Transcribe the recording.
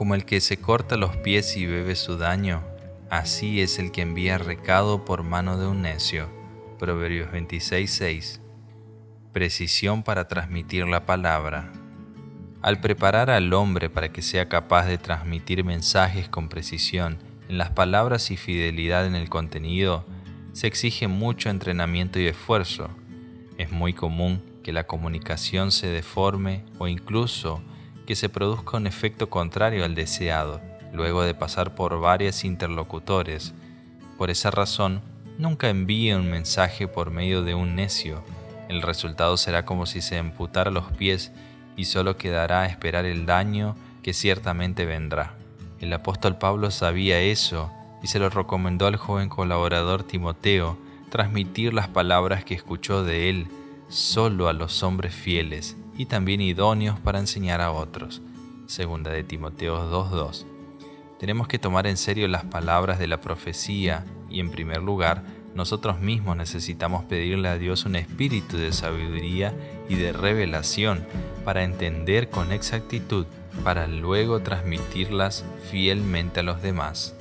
Como el que se corta los pies y bebe su daño, así es el que envía recado por mano de un necio. Proverbios 26:6. Precisión para transmitir la palabra. Al preparar al hombre para que sea capaz de transmitir mensajes con precisión en las palabras y fidelidad en el contenido, se exige mucho entrenamiento y esfuerzo. Es muy común que la comunicación se deforme o incluso que se produzca un efecto contrario al deseado, luego de pasar por varios interlocutores. Por esa razón, nunca envíe un mensaje por medio de un necio. El resultado será como si se amputara los pies y solo quedará a esperar el daño que ciertamente vendrá. El apóstol Pablo sabía eso y se lo recomendó al joven colaborador Timoteo transmitir las palabras que escuchó de él solo a los hombres fieles y también idóneos para enseñar a otros. Segunda de Timoteo 2.2. Tenemos que tomar en serio las palabras de la profecía y en primer lugar, nosotros mismos necesitamos pedirle a Dios un espíritu de sabiduría y de revelación para entender con exactitud, para luego transmitirlas fielmente a los demás.